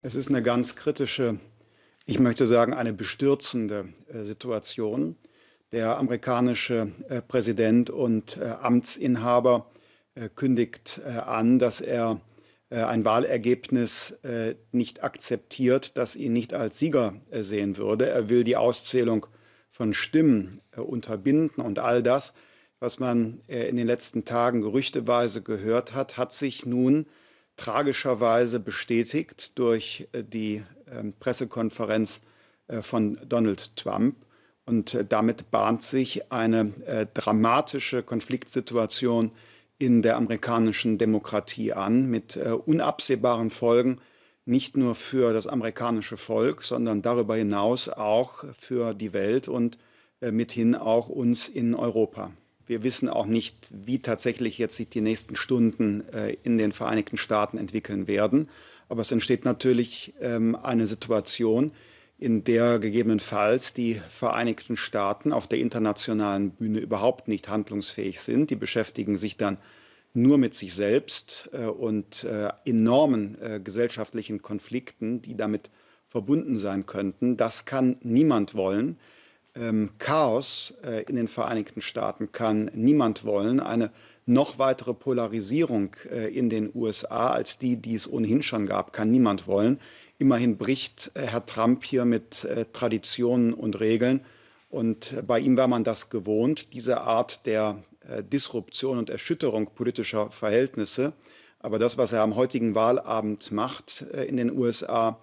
Es ist eine ganz kritische, ich möchte sagen, eine bestürzende äh, Situation. Der amerikanische äh, Präsident und äh, Amtsinhaber kündigt an, dass er ein Wahlergebnis nicht akzeptiert, das ihn nicht als Sieger sehen würde. Er will die Auszählung von Stimmen unterbinden und all das, was man in den letzten Tagen gerüchteweise gehört hat, hat sich nun tragischerweise bestätigt durch äh, die ähm, Pressekonferenz äh, von Donald Trump. Und äh, damit bahnt sich eine dramatische Konfliktsituation in der amerikanischen Demokratie an, mit unabsehbaren Folgen, nicht nur für das amerikanische Volk, sondern darüber hinaus auch für die Welt und mithin auch uns in Europa. Wir wissen auch nicht, wie tatsächlich jetzt sich die nächsten Stunden äh, in den Vereinigten Staaten entwickeln werden. Aber es entsteht natürlich ähm, eine Situation, in der gegebenenfalls die Vereinigten Staaten auf der internationalen Bühne überhaupt nicht handlungsfähig sind. Die beschäftigen sich dann nur mit sich selbst äh, und äh, enormen äh, gesellschaftlichen Konflikten, die damit verbunden sein könnten. Das kann niemand wollen ähm, Chaos äh, in den Vereinigten Staaten kann niemand wollen. Eine noch weitere Polarisierung äh, in den USA als die, die es ohnehin schon gab, kann niemand wollen. Immerhin bricht äh, Herr Trump hier mit äh, Traditionen und Regeln. Und äh, bei ihm war man das gewohnt, diese Art der äh, Disruption und Erschütterung politischer Verhältnisse. Aber das, was er am heutigen Wahlabend macht in den USA,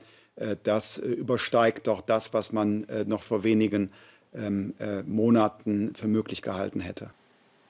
das übersteigt doch das, was man noch vor wenigen Jahren ähm, äh, Monaten für möglich gehalten hätte.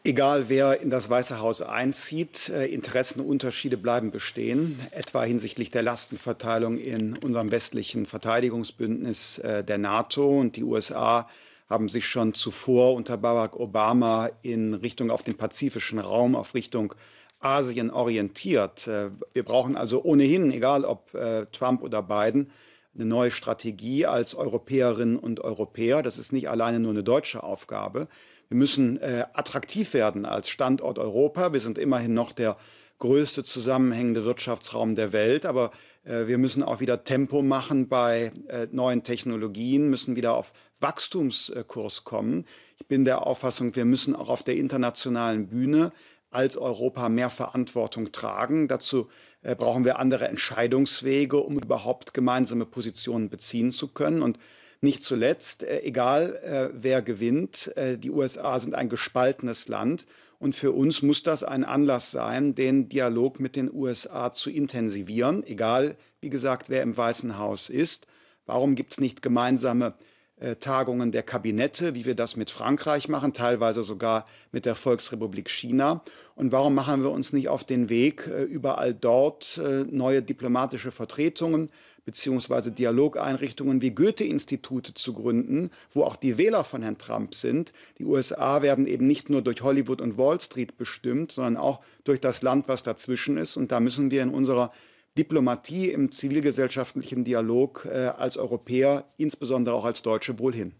Egal wer in das Weiße Haus einzieht, äh, Interessenunterschiede bleiben bestehen, etwa hinsichtlich der Lastenverteilung in unserem westlichen Verteidigungsbündnis äh, der NATO und die USA haben sich schon zuvor unter Barack Obama in Richtung auf den pazifischen Raum, auf Richtung Asien orientiert. Äh, wir brauchen also ohnehin, egal ob Trump oder Biden, eine neue Strategie als Europäerinnen und Europäer. Das ist nicht alleine nur eine deutsche Aufgabe. Wir müssen äh, attraktiv werden als Standort Europa. Wir sind immerhin noch der größte zusammenhängende Wirtschaftsraum der Welt, aber äh, wir müssen auch wieder Tempo machen bei äh, neuen Technologien, müssen wieder auf Wachstumskurs kommen. Ich bin der Auffassung, wir müssen auch auf der internationalen Bühne als Europa mehr Verantwortung tragen. Dazu äh, brauchen wir andere Entscheidungswege, um überhaupt gemeinsame Positionen beziehen zu können. Und nicht zuletzt, äh, egal äh, wer gewinnt, äh, die USA sind ein gespaltenes Land. Und für uns muss das ein Anlass sein, den Dialog mit den USA zu intensivieren, egal, wie gesagt, wer im Weißen Haus ist. Warum gibt es nicht gemeinsame Tagungen der Kabinette, wie wir das mit Frankreich machen, teilweise sogar mit der Volksrepublik China. Und warum machen wir uns nicht auf den Weg, äh, überall dort äh, neue diplomatische Vertretungen beziehungsweise Dialogeinrichtungen wie Goethe-Institute zu gründen, wo auch die Wähler von Herrn Trump sind. Die USA werden eben nicht nur durch Hollywood und Wall Street bestimmt, sondern auch durch das Land, was dazwischen ist. Und da müssen wir in unserer Diplomatie im zivilgesellschaftlichen Dialog äh, als Europäer, insbesondere auch als Deutsche, wohl hin.